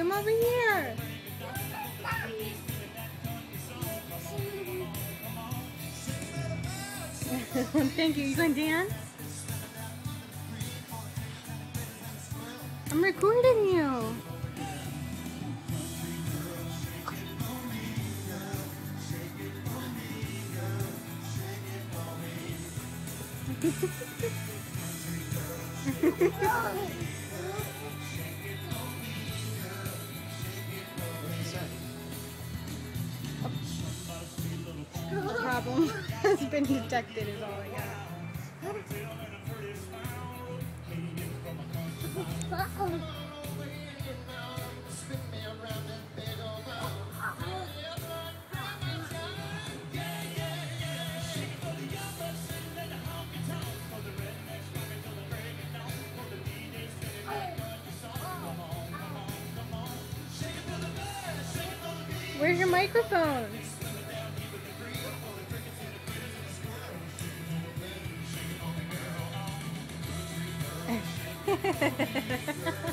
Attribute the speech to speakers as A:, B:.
A: Come over here. Thank you. You going to dance? I'm recording you. Has been detected is all I got. Where's your microphone? ハハハハ!